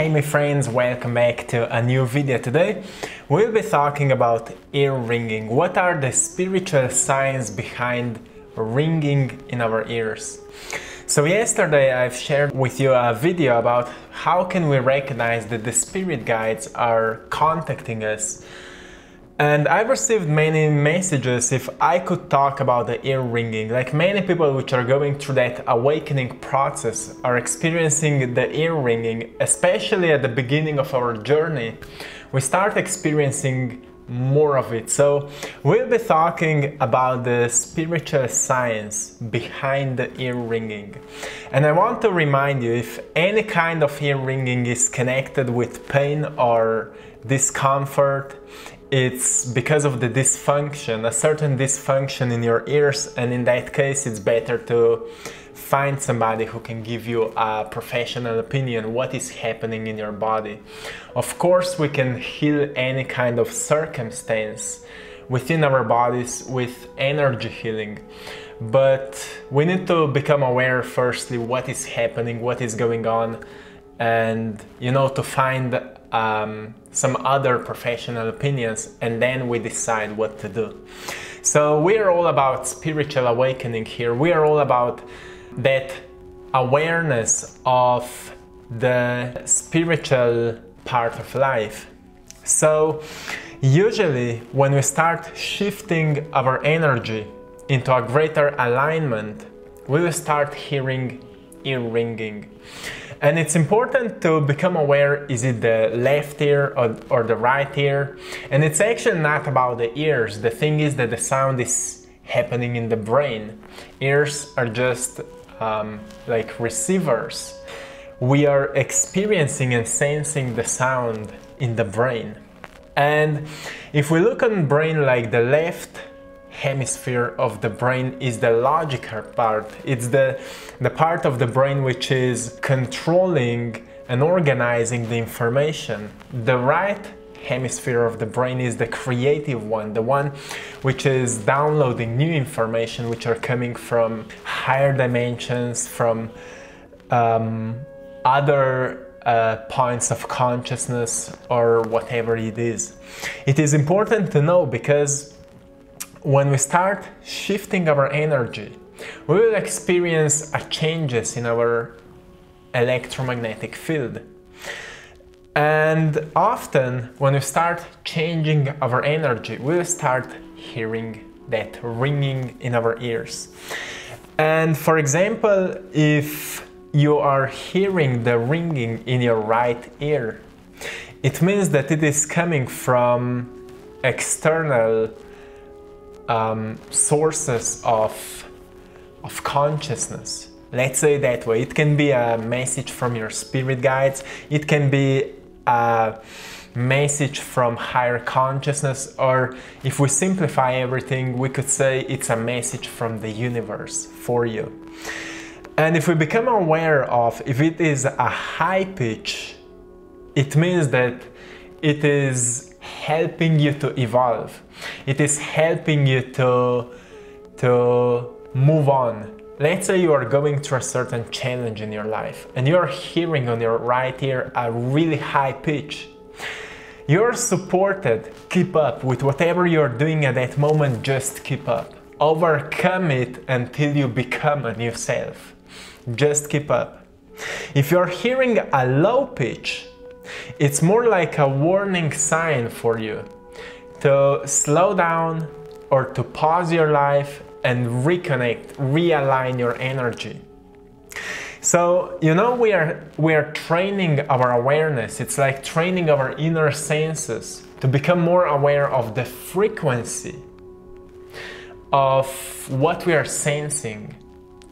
Hey my friends, welcome back to a new video today. We'll be talking about ear ringing. What are the spiritual signs behind ringing in our ears? So yesterday I've shared with you a video about how can we recognize that the spirit guides are contacting us and I've received many messages if I could talk about the ear ringing. Like many people which are going through that awakening process are experiencing the ear ringing, especially at the beginning of our journey. We start experiencing more of it. So we'll be talking about the spiritual science behind the ear ringing. And I want to remind you if any kind of ear ringing is connected with pain or discomfort, it's because of the dysfunction, a certain dysfunction in your ears, and in that case, it's better to find somebody who can give you a professional opinion what is happening in your body. Of course, we can heal any kind of circumstance within our bodies with energy healing, but we need to become aware firstly what is happening, what is going on, and you know to find um, some other professional opinions and then we decide what to do. So we are all about spiritual awakening here. We are all about that awareness of the spiritual part of life. So usually when we start shifting our energy into a greater alignment, we will start hearing ear ringing. And it's important to become aware, is it the left ear or, or the right ear? And it's actually not about the ears. The thing is that the sound is happening in the brain. Ears are just um, like receivers. We are experiencing and sensing the sound in the brain. And if we look on brain like the left hemisphere of the brain is the logical part. It's the, the part of the brain which is controlling and organizing the information. The right hemisphere of the brain is the creative one, the one which is downloading new information which are coming from higher dimensions, from um, other uh, points of consciousness or whatever it is. It is important to know because when we start shifting our energy, we will experience a changes in our electromagnetic field. And often when we start changing our energy, we'll start hearing that ringing in our ears. And for example, if you are hearing the ringing in your right ear, it means that it is coming from external um, sources of, of consciousness. Let's say that way. It can be a message from your spirit guides, it can be a message from higher consciousness, or if we simplify everything, we could say it's a message from the universe for you. And if we become aware of if it is a high pitch, it means that it is helping you to evolve. It is helping you to, to move on. Let's say you are going through a certain challenge in your life and you're hearing on your right ear a really high pitch. You're supported, keep up with whatever you're doing at that moment, just keep up. Overcome it until you become a new self. Just keep up. If you're hearing a low pitch, it's more like a warning sign for you to slow down or to pause your life and reconnect, realign your energy. So, you know, we are, we are training our awareness. It's like training our inner senses to become more aware of the frequency of what we are sensing,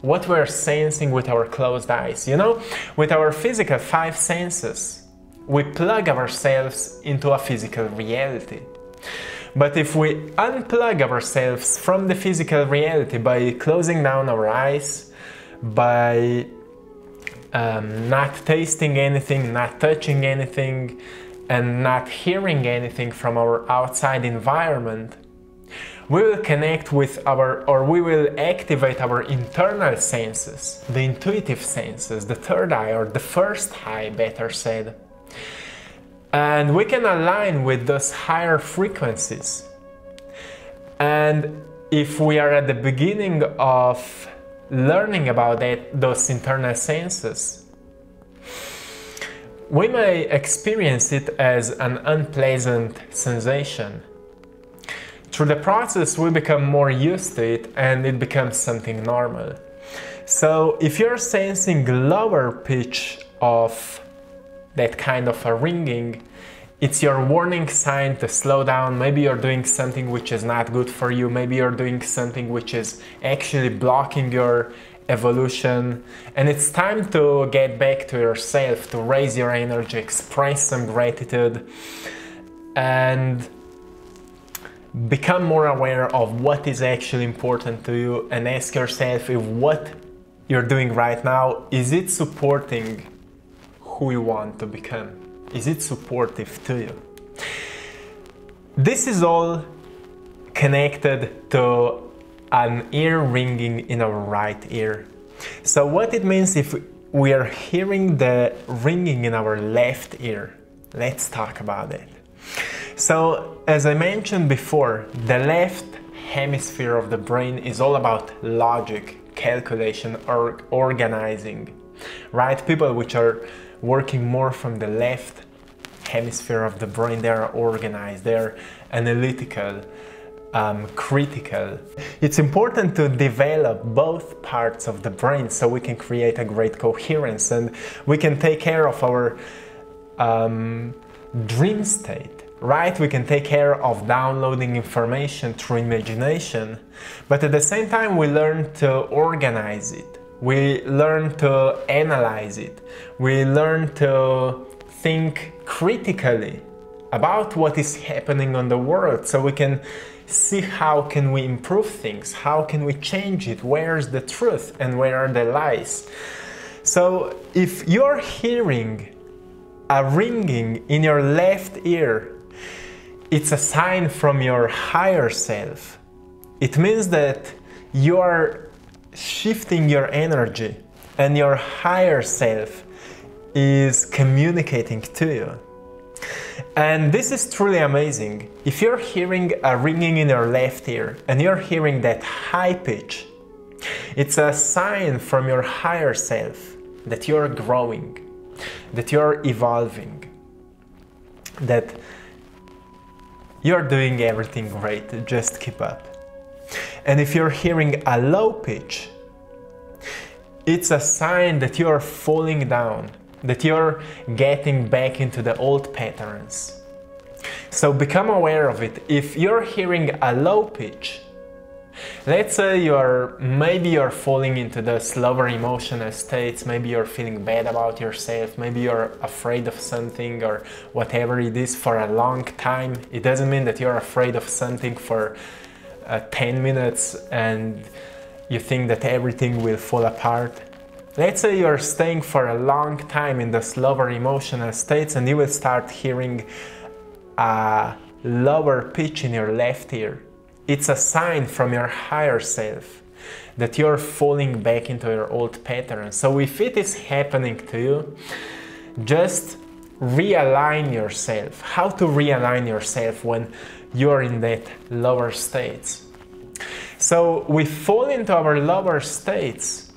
what we are sensing with our closed eyes. You know, with our physical five senses, we plug ourselves into a physical reality. But if we unplug ourselves from the physical reality by closing down our eyes, by um, not tasting anything, not touching anything, and not hearing anything from our outside environment, we will connect with our, or we will activate our internal senses, the intuitive senses, the third eye, or the first eye, better said And we can align with those higher frequencies. And if we are at the beginning of learning about it, those internal senses, we may experience it as an unpleasant sensation. Through the process, we become more used to it and it becomes something normal. So, if you're sensing lower pitch of that kind of a ringing, it's your warning sign to slow down. Maybe you're doing something which is not good for you. Maybe you're doing something which is actually blocking your evolution. And it's time to get back to yourself, to raise your energy, express some gratitude, and become more aware of what is actually important to you and ask yourself if what you're doing right now is it supporting who you want to become is it supportive to you this is all connected to an ear ringing in our right ear. So what it means if we are hearing the ringing in our left ear, let's talk about it. So as I mentioned before, the left hemisphere of the brain is all about logic, calculation, or organizing, right? People which are working more from the left hemisphere of the brain, they are organized, they're analytical, um, critical. It's important to develop both parts of the brain so we can create a great coherence and we can take care of our um, dream state, right? We can take care of downloading information through imagination, but at the same time, we learn to organize it. We learn to analyze it. We learn to think critically about what is happening on the world so we can see how can we improve things how can we change it where's the truth and where are the lies so if you're hearing a ringing in your left ear it's a sign from your higher self it means that you are shifting your energy and your higher self is communicating to you and this is truly amazing. If you're hearing a ringing in your left ear and you're hearing that high pitch, it's a sign from your higher self that you're growing, that you're evolving, that you're doing everything great, just keep up. And if you're hearing a low pitch, it's a sign that you're falling down, that you're getting back into the old patterns. So become aware of it. If you're hearing a low pitch, let's say you're maybe you're falling into the slower emotional states, maybe you're feeling bad about yourself, maybe you're afraid of something or whatever it is for a long time. It doesn't mean that you're afraid of something for uh, 10 minutes and you think that everything will fall apart. Let's say you're staying for a long time in the slower emotional states and you will start hearing a lower pitch in your left ear. It's a sign from your higher self that you're falling back into your old pattern. So if it is happening to you, just realign yourself. How to realign yourself when you're in that lower states. So we fall into our lower states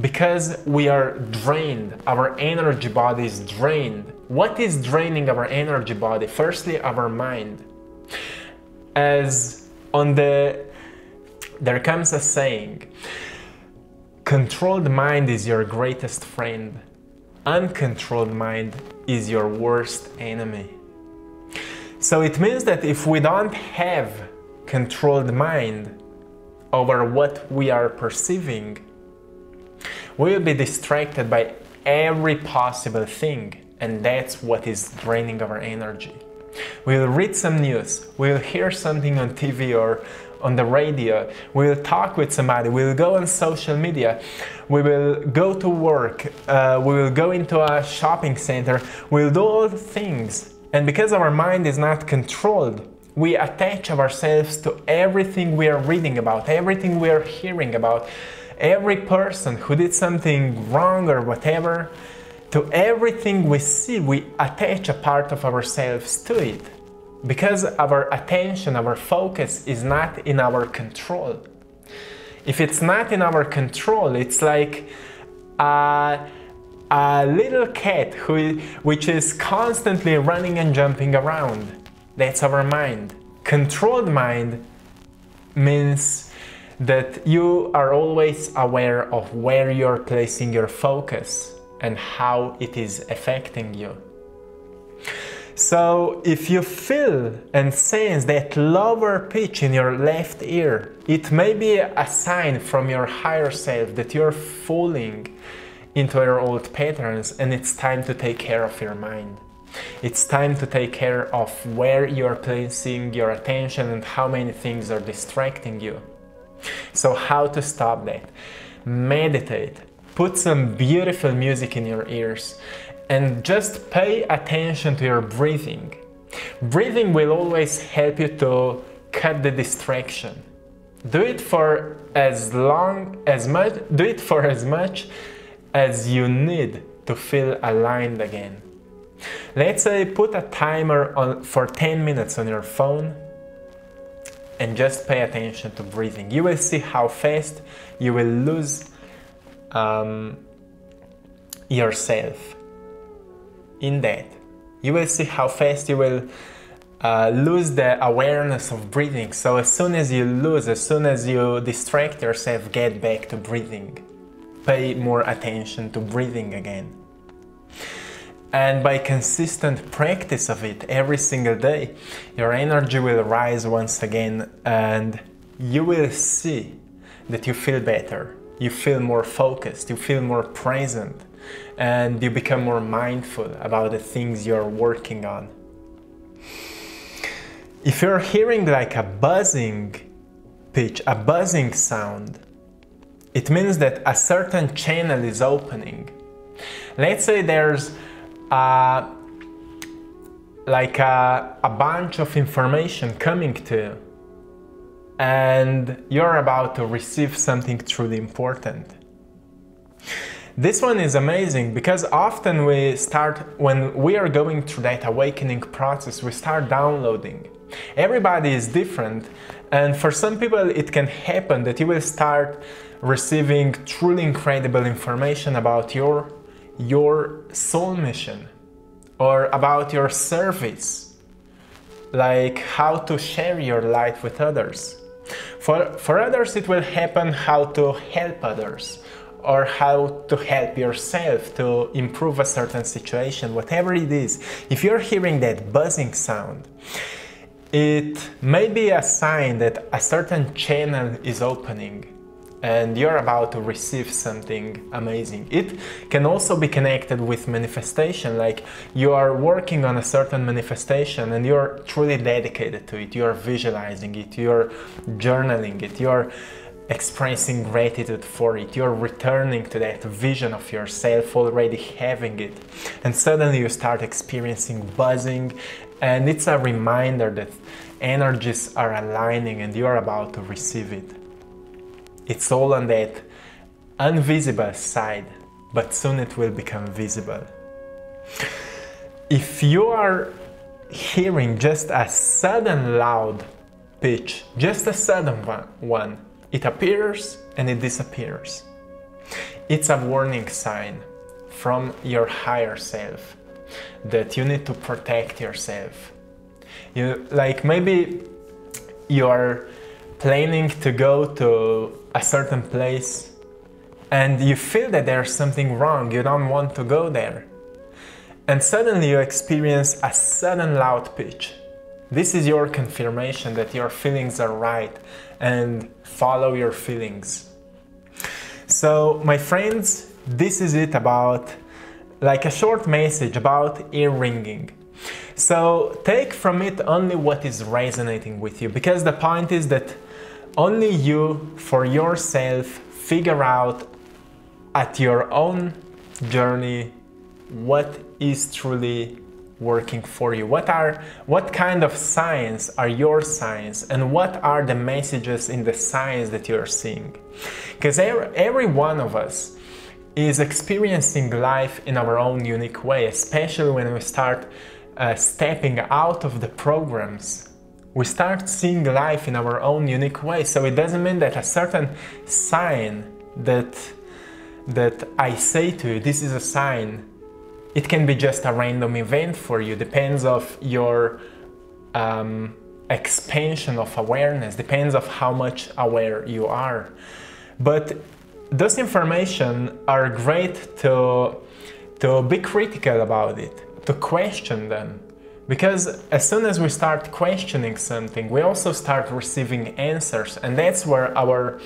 because we are drained, our energy body is drained. What is draining our energy body? Firstly, our mind. As on the, there comes a saying, controlled mind is your greatest friend, uncontrolled mind is your worst enemy. So it means that if we don't have controlled mind over what we are perceiving, we will be distracted by every possible thing, and that's what is draining our energy. We'll read some news, we'll hear something on TV or on the radio, we'll talk with somebody, we'll go on social media, we will go to work, uh, we will go into a shopping center, we'll do all the things. And because our mind is not controlled, we attach ourselves to everything we are reading about, everything we are hearing about every person who did something wrong or whatever, to everything we see, we attach a part of ourselves to it. Because our attention, our focus is not in our control. If it's not in our control, it's like a, a little cat who, which is constantly running and jumping around. That's our mind. Controlled mind means that you are always aware of where you're placing your focus and how it is affecting you. So, if you feel and sense that lower pitch in your left ear, it may be a sign from your higher self that you're falling into your old patterns and it's time to take care of your mind. It's time to take care of where you're placing your attention and how many things are distracting you. So, how to stop that? Meditate. Put some beautiful music in your ears and just pay attention to your breathing. Breathing will always help you to cut the distraction. Do it for as long as much do it for as much as you need to feel aligned again. Let's say put a timer on for 10 minutes on your phone and just pay attention to breathing. You will see how fast you will lose um, yourself in that. You will see how fast you will uh, lose the awareness of breathing. So as soon as you lose, as soon as you distract yourself, get back to breathing. Pay more attention to breathing again. And by consistent practice of it every single day, your energy will rise once again and you will see that you feel better, you feel more focused, you feel more present, and you become more mindful about the things you're working on. If you're hearing like a buzzing pitch, a buzzing sound, it means that a certain channel is opening. Let's say there's uh, like a, a bunch of information coming to you and you're about to receive something truly important. This one is amazing because often we start, when we are going through that awakening process, we start downloading. Everybody is different, and for some people, it can happen that you will start receiving truly incredible information about your your soul mission or about your service, like how to share your light with others. For, for others, it will happen how to help others or how to help yourself to improve a certain situation, whatever it is. If you're hearing that buzzing sound, it may be a sign that a certain channel is opening and you're about to receive something amazing. It can also be connected with manifestation, like you are working on a certain manifestation and you're truly dedicated to it, you're visualizing it, you're journaling it, you're expressing gratitude for it, you're returning to that vision of yourself, already having it, and suddenly you start experiencing buzzing, and it's a reminder that energies are aligning and you're about to receive it. It's all on that invisible side, but soon it will become visible. If you are hearing just a sudden loud pitch, just a sudden one, it appears and it disappears. It's a warning sign from your higher self that you need to protect yourself. You like maybe you're planning to go to a certain place and you feel that there's something wrong, you don't want to go there. And suddenly you experience a sudden loud pitch. This is your confirmation that your feelings are right and follow your feelings. So, my friends, this is it about like a short message about ear ringing. So, take from it only what is resonating with you because the point is that only you, for yourself, figure out at your own journey what is truly working for you. What are what kind of signs are your signs and what are the messages in the signs that you're seeing? Because every, every one of us is experiencing life in our own unique way, especially when we start uh, stepping out of the programs. We start seeing life in our own unique way. So it doesn't mean that a certain sign that that I say to you, this is a sign. It can be just a random event for you. Depends of your um, expansion of awareness. Depends of how much aware you are. But those information are great to, to be critical about it, to question them. Because as soon as we start questioning something, we also start receiving answers, and that's where our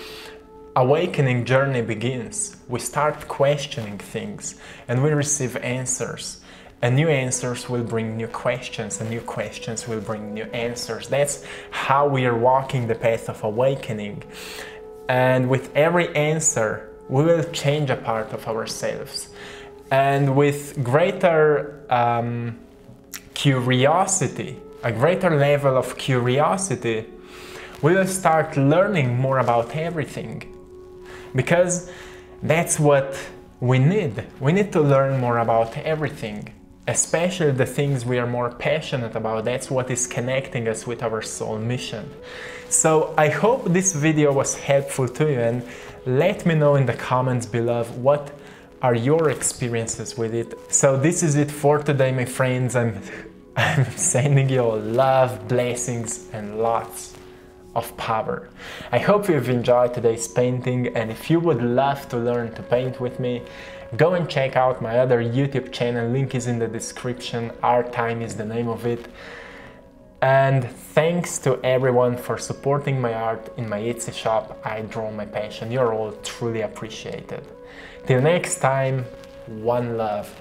awakening journey begins. We start questioning things and we receive answers. And new answers will bring new questions, and new questions will bring new answers. That's how we are walking the path of awakening. And with every answer, we will change a part of ourselves. And with greater um, curiosity, a greater level of curiosity, we will start learning more about everything. Because that's what we need. We need to learn more about everything, especially the things we are more passionate about. That's what is connecting us with our soul mission. So I hope this video was helpful to you and let me know in the comments below what are your experiences with it. So this is it for today, my friends. I'm, I'm sending you all love, blessings, and lots of power. I hope you've enjoyed today's painting and if you would love to learn to paint with me, go and check out my other YouTube channel, link is in the description, Art Time is the name of it. And thanks to everyone for supporting my art in my Etsy shop, I Draw My Passion. You're all truly appreciated. Till next time, one love.